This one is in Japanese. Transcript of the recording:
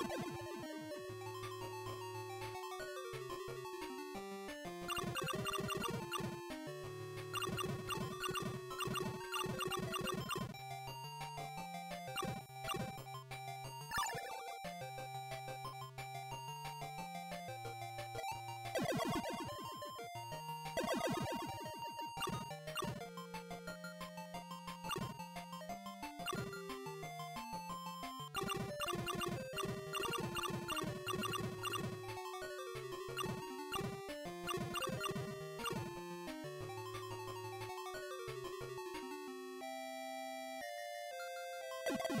You you